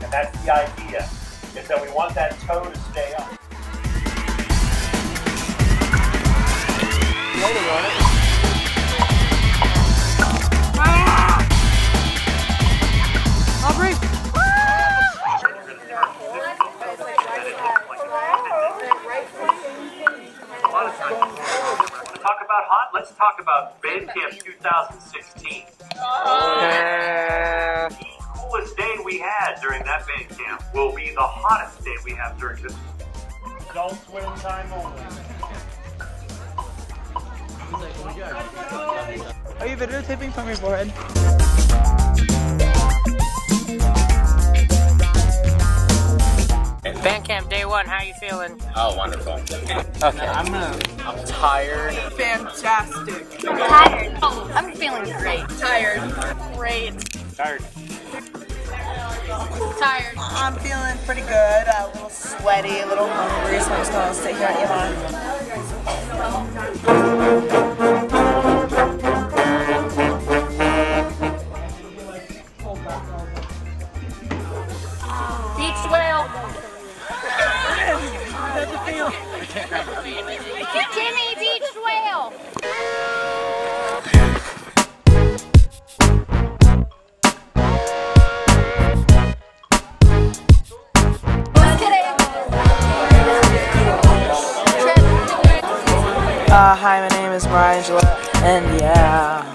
And that's the idea, is that we want that toe to stay up. Talk about hot? Let's talk about Bandcamp 2016. The coolest day we had during that band camp will be the hottest day we have during this. Adult swim time only. Are you videotaping from your forehead? One, how you feeling? Oh, wonderful. Okay. I'm gonna. I'm tired. Fantastic. Tired. Oh, I'm feeling great. Tired. Great. Tired. Tired. I'm feeling pretty good. A little sweaty, a little hungry, so I'm just gonna sit here at Yvonne. Timmy, beach whale. Uh, hi, my name is Mariangela, and yeah.